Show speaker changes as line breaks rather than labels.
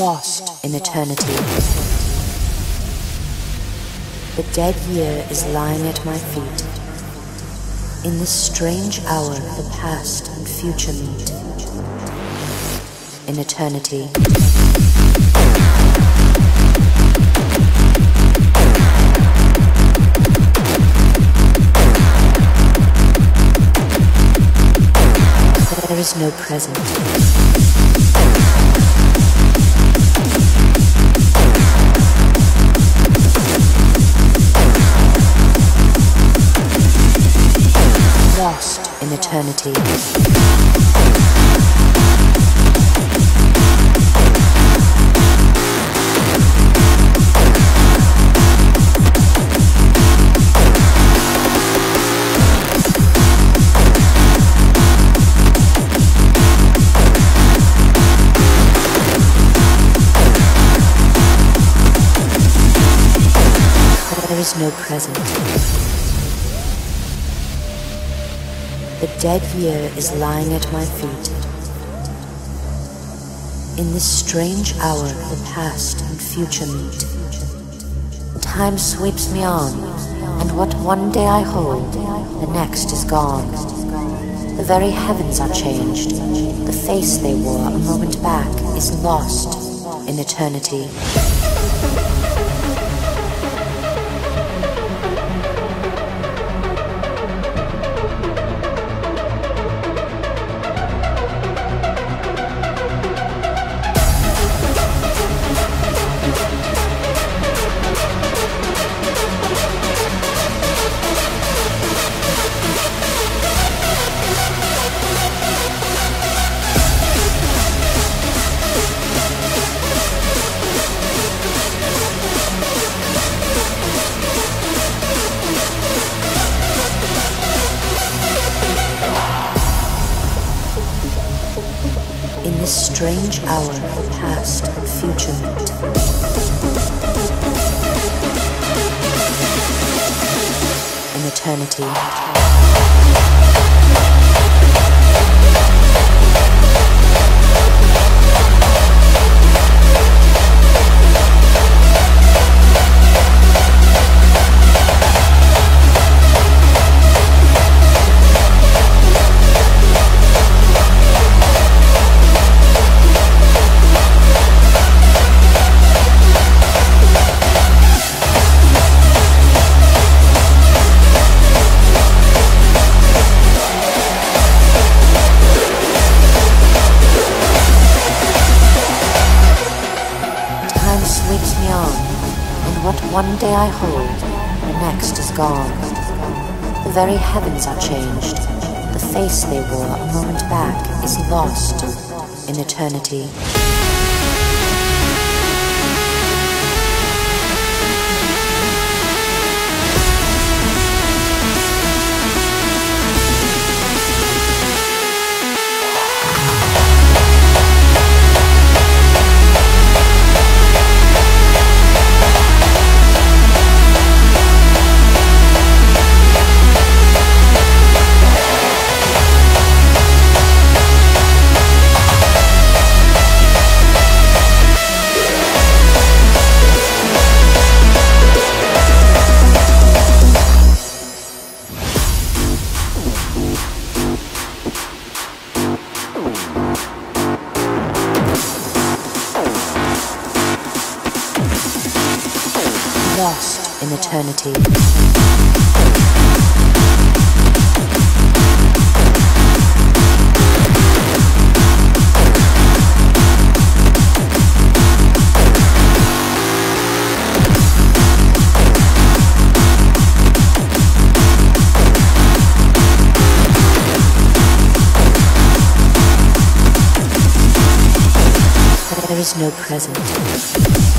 lost in eternity. The dead year is lying at my feet. In this strange hour, the past and future meet. In eternity. There is no present. Eternity. There is no present. The dead year is lying at my feet. In this strange hour, the past and future meet. Time sweeps me on, and what one day I hold, the next is gone. The very heavens are changed. The face they wore a moment back is lost in eternity. Strange hour, the past and future meet. In eternity. Time sweeps me on, and what one day I hold, the next is gone. The very heavens are changed. The face they wore a moment back is lost in eternity. Lost in eternity. There is no present.